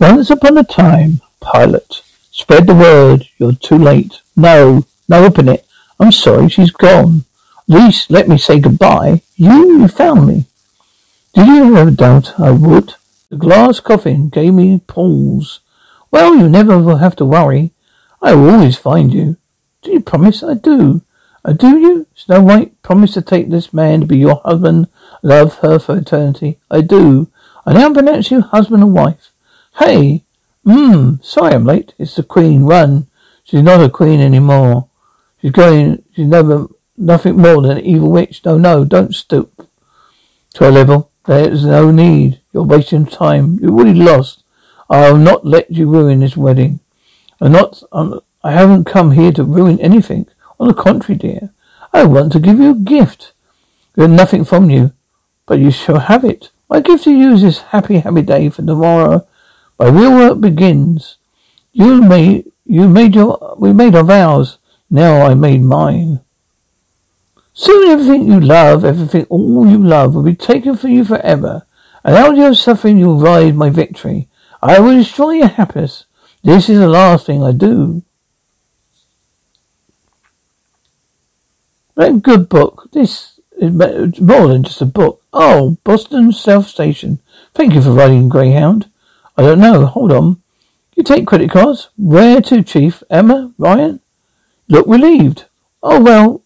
Once upon a time, pilot. Spread the word. You're too late. No. No, open it. I'm sorry, she's gone. At least let me say goodbye. You, you found me. Did you ever doubt I would? The glass coffin gave me pause. Well, you never will have to worry. I will always find you. Do you promise? I do. I do you? Snow White, promise to take this man to be your husband, love her for eternity. I do. I now pronounce you husband and wife. Hey! Mmm, sorry I'm late. It's the queen. Run. She's not a queen anymore. She's going, she's never, nothing more than an evil witch. No, no, don't stoop to a level. There's no need. You're wasting time. You're already lost. I'll not let you ruin this wedding. I'm not, I'm, I haven't come here to ruin anything. On the contrary, dear, I want to give you a gift. Have nothing from you, but you shall have it. My gift to you is this happy, happy day for tomorrow. My real work begins. You you made your, we made our vows. Now I made mine. Soon everything you love, everything all you love will be taken from you forever. And out of your suffering you'll ride my victory. I will destroy your happiness. This is the last thing I do. A good book. This is more than just a book. Oh, Boston South Station. Thank you for riding Greyhound. I don't know. Hold on. You take credit cards? Where to, Chief? Emma? Ryan? Look relieved. Oh, well,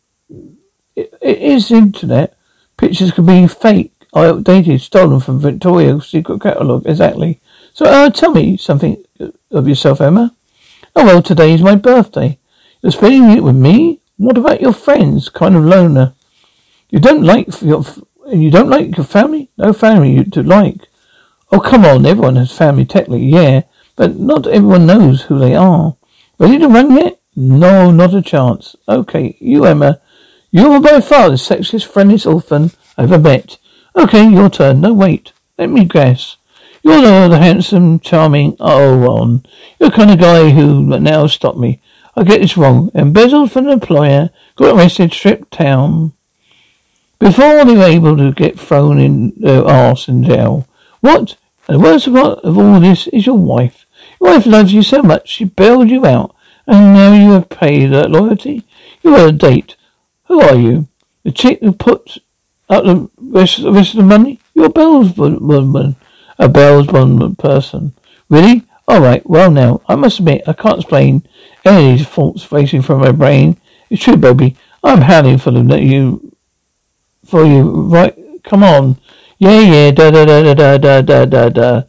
it, it is internet. Pictures can be fake, outdated, stolen from Victoria's secret catalogue. Exactly. So, uh, tell me something of yourself, Emma. Oh, well, today is my birthday. You're spending it with me? What about your friends? Kind of loner. You don't like your, you don't like your family? No family you to like. Oh, come on. Everyone has family, technically, yeah. But not everyone knows who they are. Ready to run yet? No, not a chance. Okay, you, Emma. You are by far the sexiest, friendliest orphan I've ever met. Okay, your turn. No, wait. Let me guess. You're the, handsome, charming, oh, Ron. You're the kind of guy who now stop me. I get this wrong. Embezzled from an employer, got arrested, stripped town. Before they were able to get thrown in their arse in jail. What? And the worst of, of all this is your wife. Your wife loves you so much, she bailed you out. And now you have paid her loyalty? You are a date. Who are you? The chick who put up the rest, the rest of the money? You're a Bell's woman. A Bell's one person. Really? Alright, well now, I must admit, I can't explain any of these thoughts racing through my brain. It's true, Bobby. I'm hounding for them that you, for you, right? Come on. Yeah, yeah, da da da da da da da da.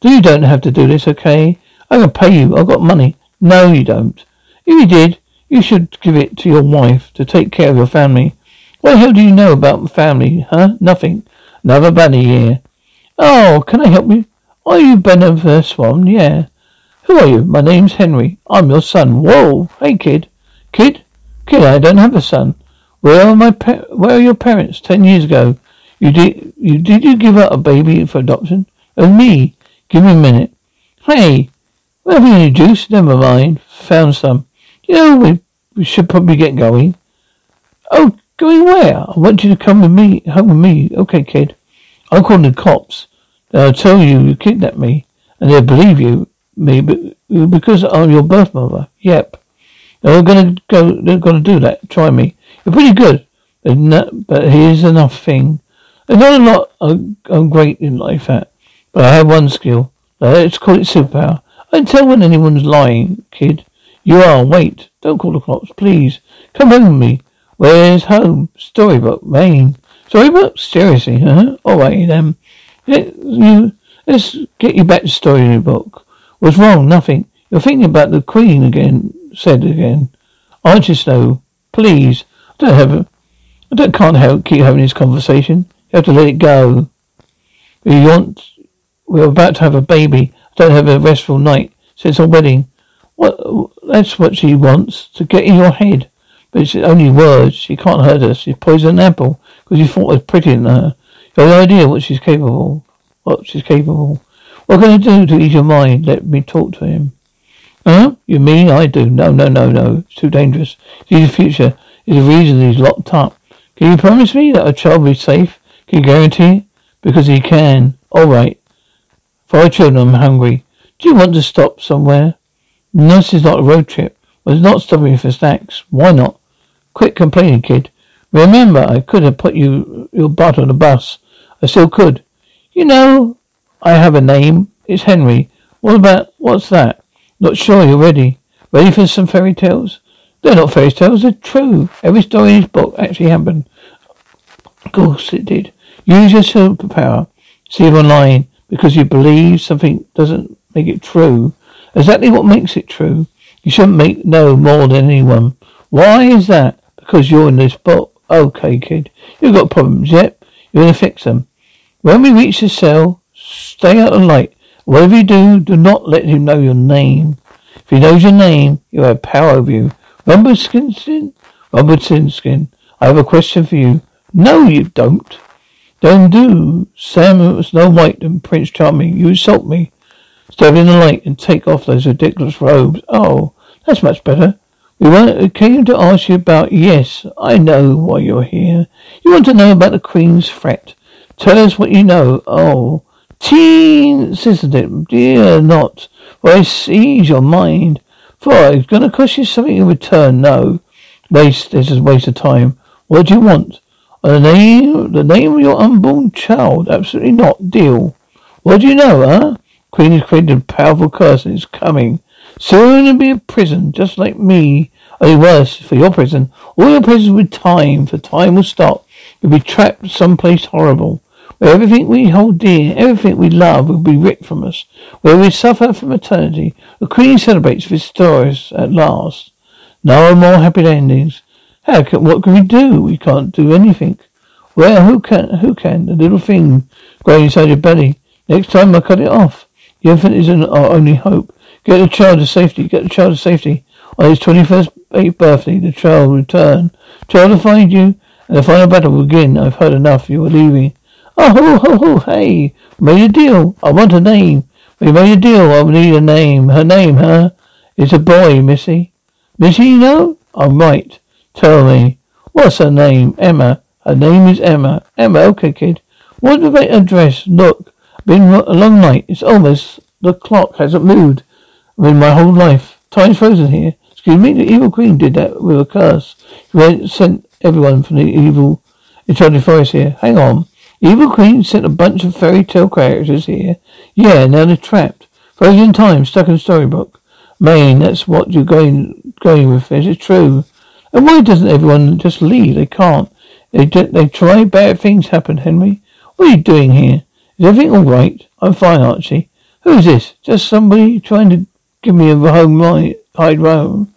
Do you don't have to do this, okay? I can pay you. I've got money. No, you don't. If you did, you should give it to your wife to take care of your family. What the hell do you know about family, huh? Nothing. Another bunny here. Oh, can I help you? Are you Bennifer Swan? Yeah. Who are you? My name's Henry. I'm your son. Whoa. Hey, kid. Kid? Kid, I don't have a son. Where are my pa- where are your parents? Ten years ago. You did you did you give up a baby for adoption? Oh me. Give me a minute. Hey, have any juice? Never mind. Found some. You know we, we should probably get going. Oh, going where? I want you to come with me home with me. Okay, kid. I'll call the cops. They'll tell you you kidnapped me, and they'll believe you me but because I'm your birth mother. Yep. They're gonna go. They're gonna do that. Try me. You're pretty good, but, but here's enough thing. There's not a lot I'm great in life at, but I have one skill. Uh, let's call it superpower. I can tell when anyone's lying, kid. You are. Wait. Don't call the cops, please. Come home with me. Where's home? Storybrooke, Maine. Storybrooke? Seriously, huh? All right then. Let you, let's get you back to Storybrooke. What's wrong? Nothing. You're thinking about the Queen again, said again. Aren't you, Snow? Please. I don't have a, I don't can't help keep having this conversation. You have to let it go. We want we're about to have a baby. I don't have a restful night since our wedding. What that's what she wants, to get in your head. But it's only words. She can't hurt us. She's poisoned an apple because you thought it was pretty in her. You have no idea what she's capable. What she's capable. What can I do to ease your mind? Let me talk to him. Huh? You mean I do? No, no, no, no. It's too dangerous. See the future is the reason he's locked up. Can you promise me that a child will be safe? Can you guarantee? Because he can. All right. For our children, I'm hungry. Do you want to stop somewhere? No, this is not a road trip. It's not stopping for snacks. Why not? Quit complaining, kid. Remember, I could have put you your butt on a bus. I still could. You know, I have a name. It's Henry. What about what's that? Not sure you're ready. Ready for some fairy tales? They're not fairy tales, they're true. Every story in this book actually happened. Of course it did. Use your superpower. See it online. Because you believe something doesn't make it true. Exactly what makes it true. You shouldn't make know more than anyone. Why is that? Because you're in this book. Okay, kid. You've got problems, yep. You're gonna fix them. When we reach the cell, stay out of light. Whatever you do, do not let him know your name. If he knows your name, he'll have power over you. Robertson? Robertson, I have a question for you. No, you don't. Then do. Sam Snow White and Prince Charming, you insult me. Step in the light and take off those ridiculous robes. Oh, that's much better. We want, uh, came to ask you about, yes, I know why you're here. You want to know about the Queen's threat. Tell us what you know. Oh, teen, sister, dear not, for I seize your mind. For it's going to cost you something in return. No. Waste, this is a waste of time. What do you want? Uh, the name, the name of your unborn child? Absolutely not. Deal. What do you know, huh? Queen has created a powerful curse and it's coming. Soon it'll be a prison, just like me. Only worse, for your prison. All your prisons with time, for time will stop. You'll be trapped someplace horrible. Where everything we hold dear, everything we love will be ripped from us. Where we suffer from eternity. The Queen celebrates victorious at last. No more happy endings. How can, what can we do? We can't do anything. Well, who can, who can? The little thing growing inside your belly. Next time I cut it off. The infant isn't our only hope. Get the child to safety. Get the child to safety. On his 21st birthday, the child will return. Child will find you, and the final battle will begin. I've heard enough. You are leaving. Oh, ho, ho, ho, hey, we made a deal. I want a name. We made a deal. I need a name. Her name, huh? It's a boy, Missy. Missy, no? I'm right. Tell me. What's her name? Emma. Her name is Emma. Emma, okay, kid. What about her dress? Look. Been a long night. It's almost, the clock hasn't moved. in my whole life. Time's frozen here. Excuse me, the evil queen did that with a curse. She went, sent everyone from the evil enchanted forest here. Hang on. Evil Queen sent a bunch of fairy tale characters here. Yeah, now they're trapped. Frozen time, stuck in a storybook. Maine, that's what you're going going with. Is it true? And why doesn't everyone just leave? They can't. They they try. Bad things happen. Henry, what are you doing here? Is everything all right? I'm fine, Archie. Who's this? Just somebody trying to give me a home ride, ride home.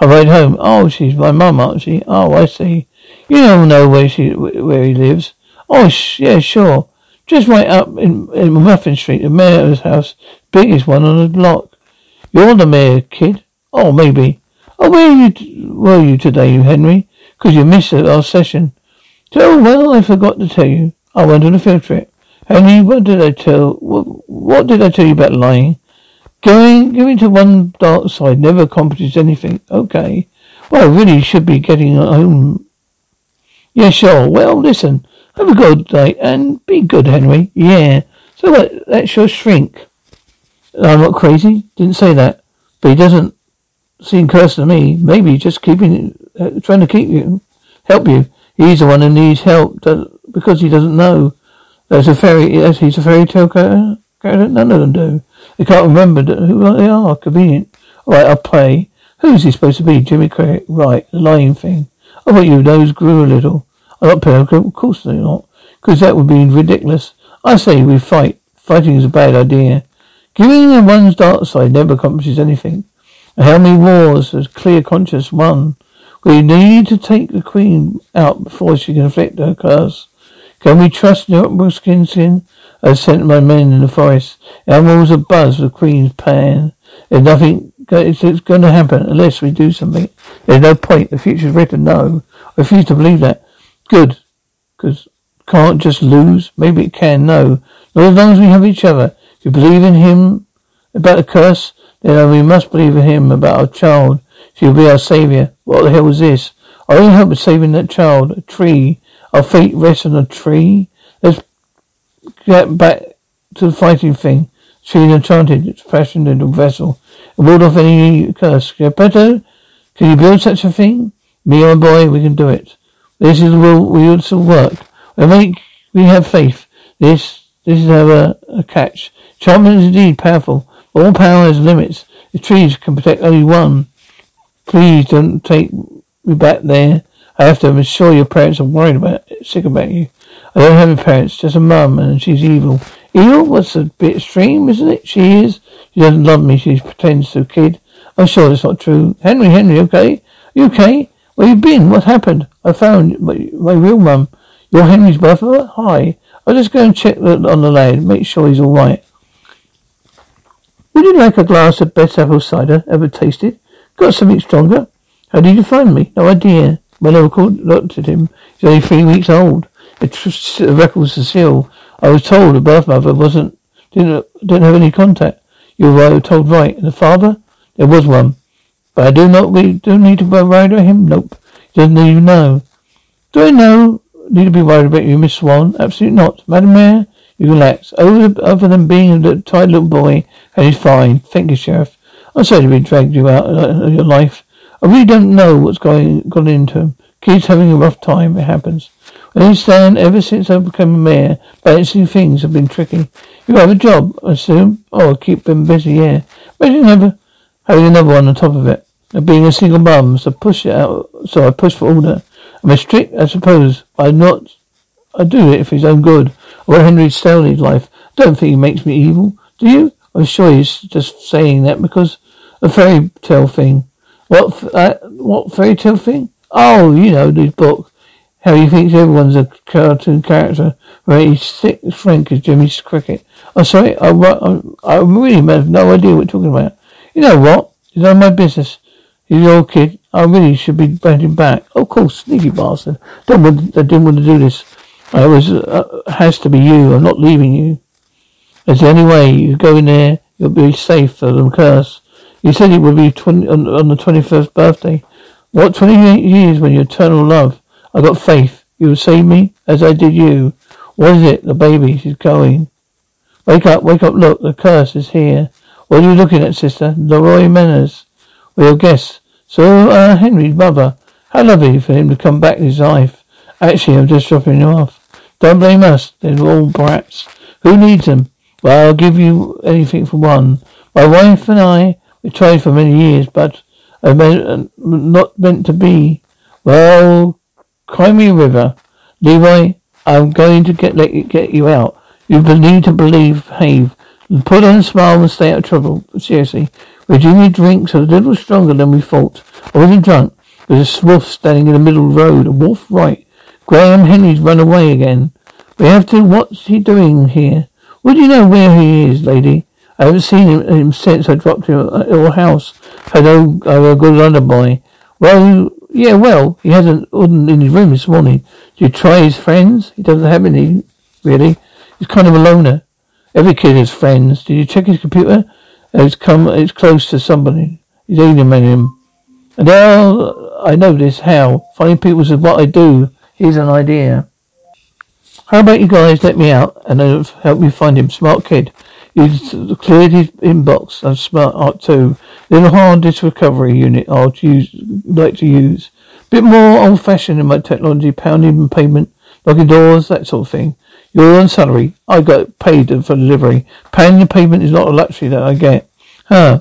A ride home. Oh, she's my mum, Archie. Oh, I see. You don't know where she where he lives. Oh, sh- yeah, sure. Just right up in, in Mifflin Street, the mayor's house. Biggest one on the block. You're the mayor, kid. Oh, maybe. Oh, where you t- were you today, Henry? Because you missed our session. Oh, well, I forgot to tell you. I went on a field trip. Henry, what did I tell, what, what did I tell you about lying? Going, going to one dark side never accomplishes anything. Okay. Well, I really should be getting home. Yeah, sure. Well, listen. Have a good day and be good, Henry. Yeah. So what? That's your shrink. I'm not crazy. Didn't say that. But he doesn't seem cursed to me. Maybe just keeping, uh, trying to keep you, help you. He's the one who needs help because he doesn't know. There's a fairy. Yes, he's a fairy tale character. None of them do. They can't remember who they are. Convenient. All right, I'll play. Who's he supposed to be? Jiminy Cricket. Right, the lying thing. I thought your nose grew a little. I'm not of course they're not. Because that would be ridiculous. I say we fight. Fighting is a bad idea. Giving them one's dark side never accomplishes anything. How many wars has clear conscience won? We need to take the queen out before she can inflict her curse. Can we trust skin skin? I sent my men in the forest. Animals are buzz with the queen's pan. There's nothing it's going to happen unless we do something. There's no point. The future's written. No. I refuse to believe that. Good. Because can't just lose. Maybe it can. No. Not as long as we have each other. If you believe in him about the curse, we must believe in him about our child. She will be our savior. What the hell was this? I only hope of saving that child. A tree. Our fate rests on a tree. Let's get back to the fighting thing. She is enchanted, it's fashioned into a vessel. And ward off any curse. Geppetto, can you build such a thing? Me, my boy, we can do it. This is will we also work. We make we have faith. This this is our a catch. Enchantment is indeed powerful. All power has limits. The trees can protect only one. Please don't take me back there. I have to. I'm your parents are worried about, sick about you. I don't have any parents, just a mum, and she's evil. Evil? What's a bit extreme, isn't it? She is. She doesn't love me. She pretends to, kid. I'm sure that's not true. Henry, Henry, okay? You okay? Where you been? What happened? I found my, my real mum. You're Henry's brother? Hi. I'll just go and check on the lad, make sure he's all right. Would you like a glass of best apple cider ever tasted? Got something stronger? How did you find me? No idea. When I looked at him, he's only three weeks old. The records are. I was told the birth mother wasn't didn't didn't have any contact. You were told right. And the father, there was one, but I do not we do need to worry about him. Nope, he doesn't even know. Do I know? Need to be worried about you, Miss Swan? Absolutely not, Madam Mayor. You relax. Other, than being a tired little boy, and he's fine. Thank you, Sheriff. I'm sorry to be dragged you out of your life. I really don't know what's going gone into him. Kid's having a rough time. It happens. I understand ever since I became a mayor, balancing things have been tricky. You have a job, I assume? Oh, keep them busy, yeah. Imagine never having another one on top of it. And being a single mum, so push it out, so I push for order. I'm a strict, I suppose. I'm not, I do it for his own good. Want Henry Stanley's life. Don't think he makes me evil. Do you? I'm sure he's just saying that because a fairy tale thing. What, uh, what fairy tale thing? Oh, you know, this book. How he thinks everyone's a cartoon character. Where he's sick as Frank as Jiminy Cricket. I'm oh, sorry, I, I, I really have no idea what you're talking about. You know what? It's none of my business. He's your kid. I really should be bending back. Of course, sneaky bastard. Don't want, I didn't want to do this. I was, uh, has to be you. I'm not leaving you. There's the only way. You go in there, you'll be safe from the curse. You said it would be 20, on, on the 21st birthday. What, 28 years when your eternal love? I got faith. You will save me as I did you. What is it? The baby. She's going. Wake up, wake up, look. The curse is here. What are you looking at, sister? Leroy Manners. We're your guests. So, uh, Henry's mother. How lovely for him to come back to his life. Actually, I'm just dropping you off. Don't blame us. They're all brats. Who needs them? Well, I'll give you anything for one. My wife and I, we tried for many years, but I not meant to be. Well, cry me a river. Levi, I'm going to get let you, get you out. You need to believe, behave. Put on a smile and stay out of trouble. Seriously. Virginia drinks a little stronger than we thought. I wasn't drunk. There's a wolf standing in the middle of the road. A wolf, right. Graham Henry's run away again. We have to, what's he doing here? Would you know where he is, lady? I haven't seen him, him since I dropped him at your house. I know I'm a good lullaby. Well, yeah, well, he hasn't in his room this morning. Did you try his friends? He doesn't have any, really. He's kind of a loner. Every kid has friends. Did you check his computer? It's come, it's close to somebody. He's alienating him. And now I know this, how. Finding people is what I do. Here's an idea. How about you guys let me out and help me find him? Smart kid. He's cleared his inbox. I'm smart art too. Little hard disk recovery unit I'll use, like to use. Bit more old fashioned in my technology, pounding payment, locking doors, that sort of thing. You're on salary. I got paid for delivery. Paying the payment is not a luxury that I get. Huh.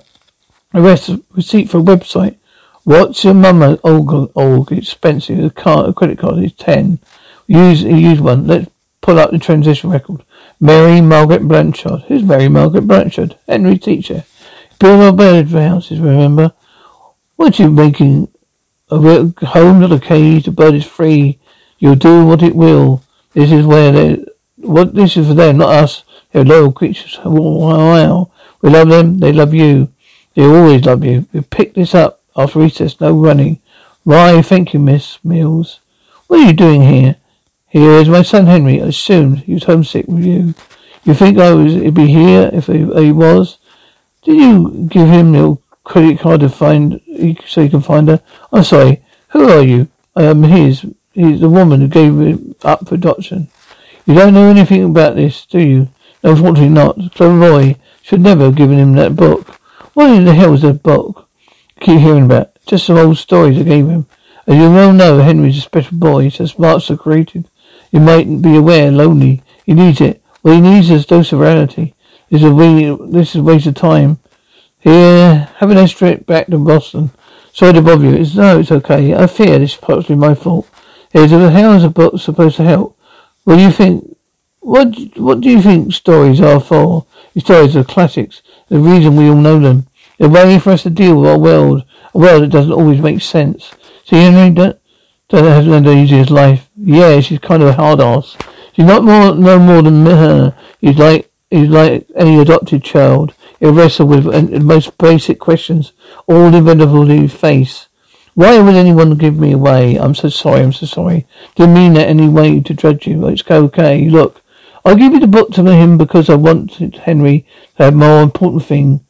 Arrest receipt for website. What's your mama? Oh, oh, expensive. A card, a credit card is ten. Use use one. Let's pull up the transition record. Mary Margaret Blanchard. Who's Mary Margaret Blanchard? Henry teacher. Build our bird houses, remember? What you making? A home, not a cage. The bird is free. You'll do what it will. This is where they. What this is for them, not us. They're loyal creatures. Wow. We love them. They love you. They always love you. We pick this up after recess. No running. Why, thank you, Miss Mills. What are you doing here? Here is my son Henry. I assumed he was homesick with you. You think I was he'd be here if he, he was? Did you give him your credit card to find so you can find her? I'm sorry. Who are you? Um, I am his. He's the woman who gave him up for adoption. You don't know anything about this, do you? No, unfortunately not. Clever Roy Should never have given him that book. What in the hell is that book? Keep hearing about. Just some old stories I gave him. As you well know, Henry's a special boy, He's so smart, so creative. He mightn't be aware, lonely. He needs it. Well, he needs a dose of reality. This is a, way, this is a waste of time. Here, have an trip back to Boston. Sorry to bother you. It's, no, it's okay. I fear this is possibly my fault. Here's a, how is a book supposed to help? What do you think? What What do you think stories are for? Stories are classics. The reason we all know them. They're way for us to deal with our world. A world that doesn't always make sense. See, Henry, don't have no easiest life. Yeah, she's kind of a hard ass. She's not more, no more than her. He's like, he's like any adopted child. He'll wrestle with the most basic questions all inevitably face. Why would anyone give me away? I'm so sorry, I'm so sorry. Didn't mean that any way to judge you. It's okay. Look, I'll give you the book to him because I want Henry to have more important thing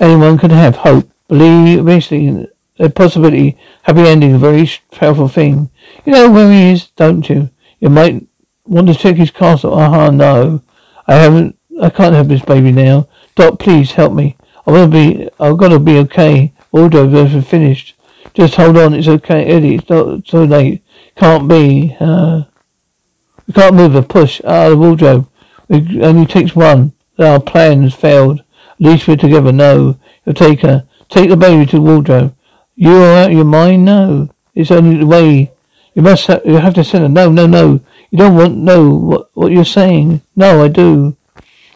anyone can have, hope. Believe, basically, the possibility, happy ending, a very powerful thing. You know where he is, don't you? You might want to check his castle. Uh-huh, no. I haven't, I can't have this baby now. Doc, please help me. I to be, I've got to be okay. Wardrobe has finished. Just hold on, it's okay, Eddie. It's not so late. Can't be. Uh, we can't move a push out of the wardrobe. It only takes one. Our plan has failed. Least we're together. No, you'll take her. Take the baby to the wardrobe. You are out of your mind? No. It's only the way. You must have, you have to send her. No, no, no. You don't want know what, what you're saying. No, I do.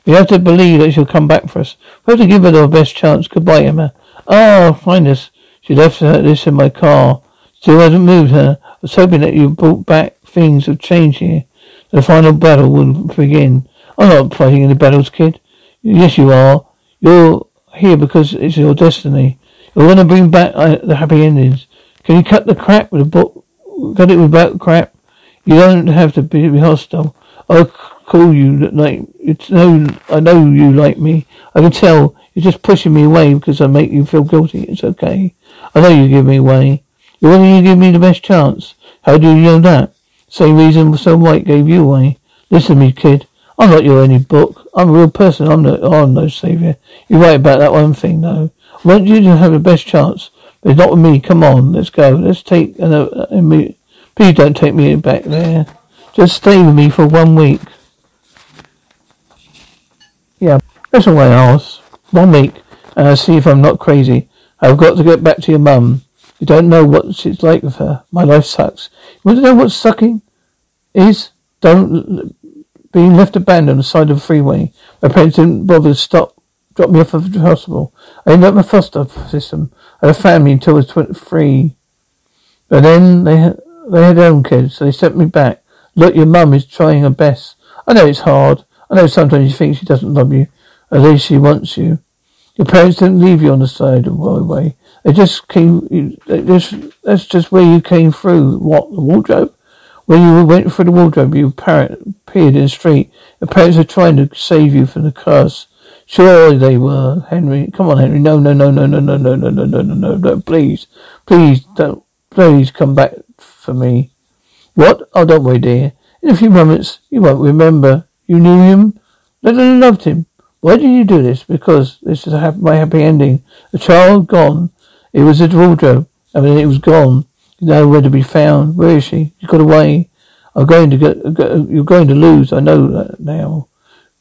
We have to believe that she'll come back for us. We have to give her our best chance. Goodbye, Emma. Ah, oh, finest. She left this in my car. Still hasn't moved her. I was hoping that you brought back things of change here. The final battle will begin. I'm not fighting any battles, kid. Yes, you are. You're here because it's your destiny. You're going to bring back uh, the happy endings. Can you cut the crap with a book? Cut it without crap? You don't have to be, be hostile. I'll call you like it's no. I know you like me. I can tell. You're just pushing me away because I make you feel guilty. It's okay. I know you give me away. You want to give me the best chance. How do you know that? Same reason so White gave you away. Listen to me, kid. I'm not your only book. I'm a real person. I'm no, I'm no savior. You're right about that one thing, though. I want you to have the best chance, but it's not with me. Come on, let's go. Let's take an, uh, uh, Please don't take me back there. Just stay with me for one week. Yeah, that's all I ask. One week, and I'll see if I'm not crazy. I've got to get back to your mum. You don't know what it's like with her. My life sucks. You want to know what sucking is? Don't being left abandoned on the side of the freeway. My parents didn't bother to stop, drop me off at the hospital. I ended up in the foster system. I had a family until I was 23. But then they had, they had their own kids, so they sent me back. Look, your mum is trying her best. I know it's hard. I know sometimes you think she doesn't love you. At least she wants you. Your parents didn't leave you on the side of the highway. They just came. They just, that's just where you came through. What the wardrobe? When you went through the wardrobe, you appeared in the street. Your parents were trying to save you from the curse. Sure they were, Henry. Come on, Henry. No, no, no, no, no, no, no, no, no, no, no, no, no. Please, please don't. Please come back for me. What? Oh, don't worry, dear. In a few moments, you won't remember. You knew him. Little loved him. Why did you do this? Because this is my happy ending. A child gone. It was a wardrobe. I mean, it was gone. Nowhere to be found. Where is she? She got away. I'm going to get, you're going to lose. I know that now.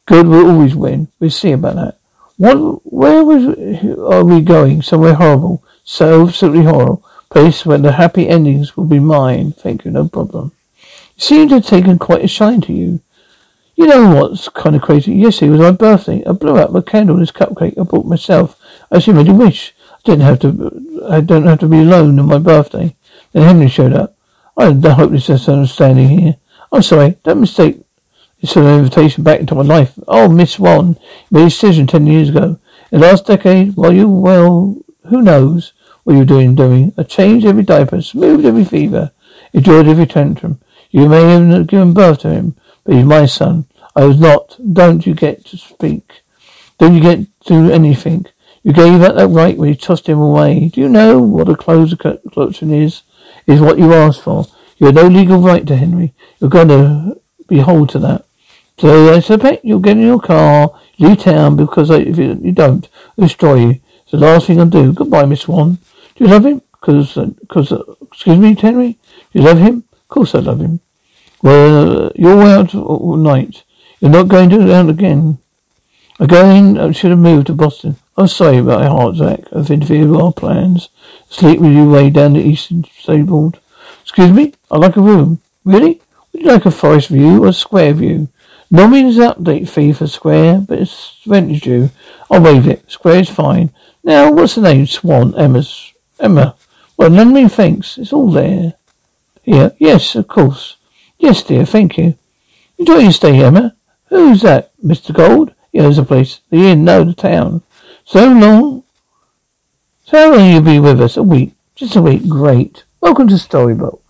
Good will always win. We'll see about that. What, where was, are we going? Somewhere horrible. So absolutely horrible. Place where the happy endings will be mine. Thank you. No problem. You seem to have taken quite a shine to you. You know what's kind of crazy? Yes, it was my birthday. I blew out my candle in this cupcake I bought myself. I actually made a wish. I didn't have to. I don't have to be alone on my birthday. Then Henry showed up. I hope this is understanding here. I'm sorry. Don't mistake this an invitation back into my life. Oh, Miss Swan made a decision ten years ago. In the last decade, while you well, who knows what you're doing? Doing I changed every diaper, smoothed every fever, enjoyed every tantrum. You may even have given birth to him, but he's my son. I was not. Don't you get to speak? Don't you get to anything? You gave up that right when you tossed him away. Do you know what a close collection is? Is what you asked for. You have no legal right to Henry. You're going to be hold to that. So I suspect you'll get in your car, Leave town because if you, don't, I'll destroy you. It's the last thing I'll do. Goodbye, Miss Swan. Do you love him? Cause, uh, cause, uh, excuse me, Henry? Do you love him? Of course I love him. Well, uh, you're out all night. You're not going to out again. Again, I should have moved to Boston. I'm sorry about my heart, Zach. I've interfered with our plans. Sleep with you way down the eastern seaboard. Excuse me? I like a room. Really? Would you like a forest view or a square view? No means an update fee for square, but it's rented you. I'll waive it. Square is fine. Now, what's the name? Swan. Emma's. Emma. Well, none of me thinks. It's all there. Here. Yes, of course. Yes, dear. Thank you. Enjoy your stay, Emma. Who's that? Mr. Gold? Yeah, there's a place. The inn. No, the town. So long? So how long will you be with us? A week. Just a week. Great. Welcome to Storybrooke.